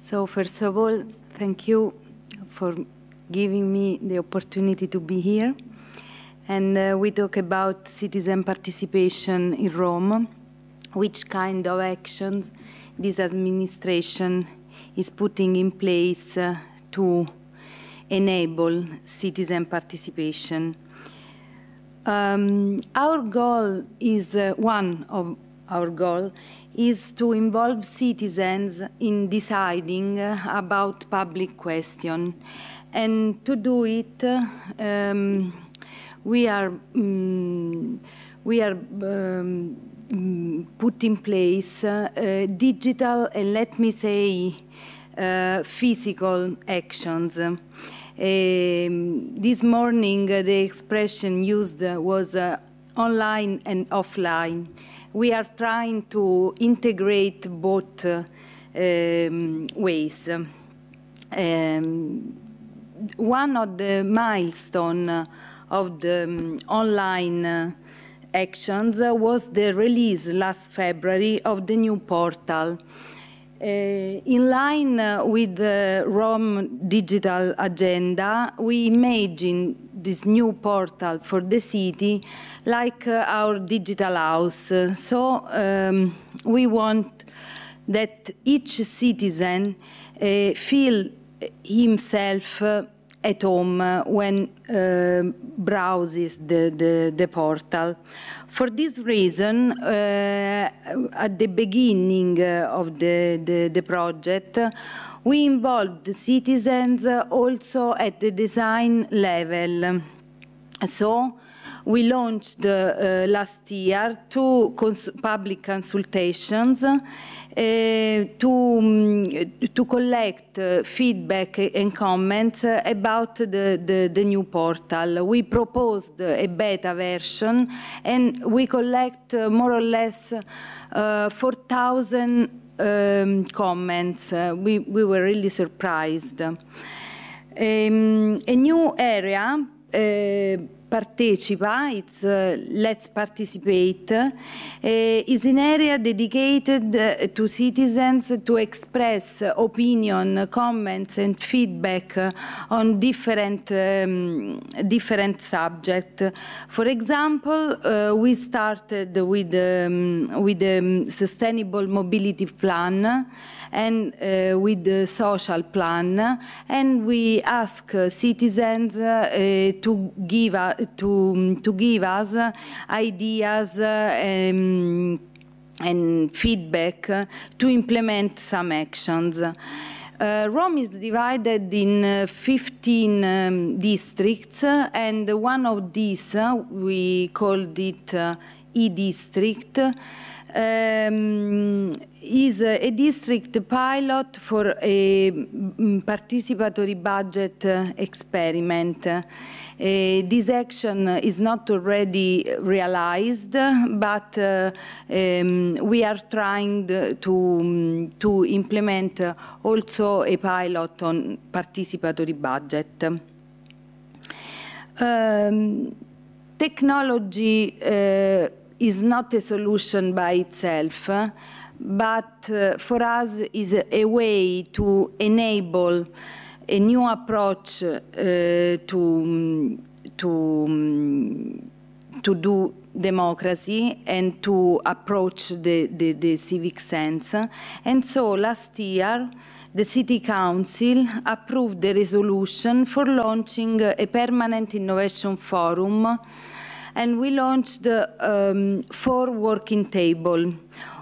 So first of all, thank you for giving me the opportunity to be here. And uh, we talk about citizen participation in Rome, which kind of actions this administration is putting in place uh, to enable citizen participation. Um, our goal is uh, one of our goal is to involve citizens in deciding about public question. And to do it, um, we are, um, we are um, put in place uh, digital and let me say uh, physical actions. Um, this morning, uh, the expression used was uh, online and offline we are trying to integrate both uh, um, ways. Um, one of the milestones of the um, online uh, actions was the release last February of the new portal. Uh, in line uh, with the Rome digital agenda, we imagine this new portal for the city like uh, our digital house. So um, we want that each citizen uh, feel himself uh, at home uh, when uh, browses the, the, the, portal. For this reason, uh, at the beginning of the, the, the project, we involved the citizens also at the design level. So we launched uh, last year two cons public consultations uh, to, um, to collect uh, feedback and comments about the, the, the, new portal. We proposed a beta version and we collect more or less 4,000 um, comments. we, we were really surprised. Um, a new area uh, partecipa, it's uh, Let's Participate, uh, is an area dedicated uh, to citizens to express opinion, comments and feedback on different, um, different subjects. For example, uh, we started with, um, with the Sustainable Mobility Plan and uh, with the social plan and we ask citizens uh, to give to to give us ideas um, and feedback to implement some actions. Uh, Rome is divided in uh, 15 um, districts, and one of these, uh, we called it E-district, um, is a district pilot for a mm, participatory budget experiment. Uh, this action is not already realized, but uh, um, we are trying to, um, to implement also a pilot on participatory budget. Um, technology uh, is not a solution by itself, but uh, for us is a way to enable a new approach uh, to, to, to do democracy and to approach the, the, the, civic sense. And so last year, the City Council approved the resolution for launching a permanent innovation forum and we launched um, four working table,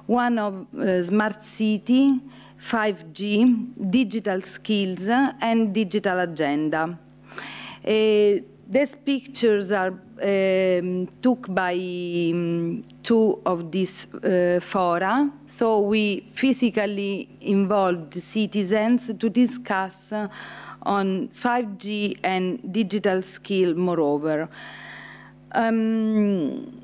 one of uh, smart city, 5G, digital skills, and digital agenda. Uh, these pictures are um, took by um, two of these uh, fora, so we physically involved citizens to discuss uh, on 5G and digital skill moreover. Um,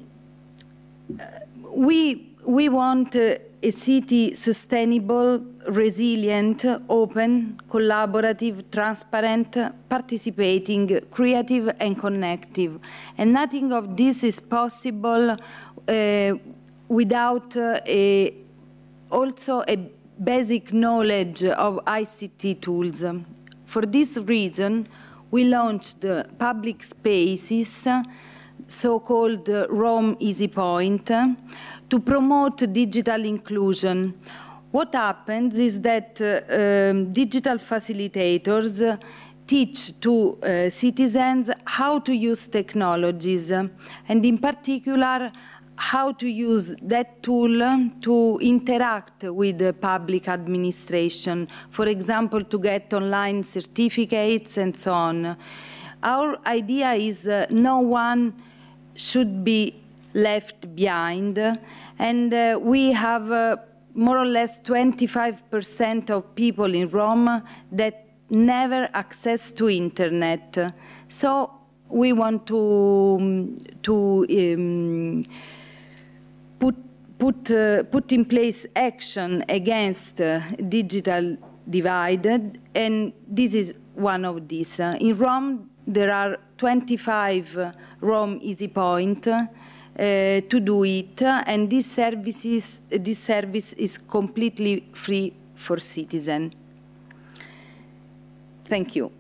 we, we want uh, a city sustainable, resilient, open, collaborative, transparent, participating, creative and connective. And nothing of this is possible uh, without uh, a, also a basic knowledge of ICT tools. For this reason, we launched public spaces, so-called Rome Easy Point, to promote digital inclusion. What happens is that uh, um, digital facilitators teach to uh, citizens how to use technologies, and in particular, how to use that tool to interact with the public administration, for example, to get online certificates and so on. Our idea is uh, no one should be left behind, and uh, we have uh, more or less 25% of people in Rome that never access to internet. So we want to, to um, put, put, uh, put in place action against uh, digital divided, and this is one of these. In Rome, there are 25 Rome Easy Point uh, to do it, and this, this service is completely free for citizens. Thank you.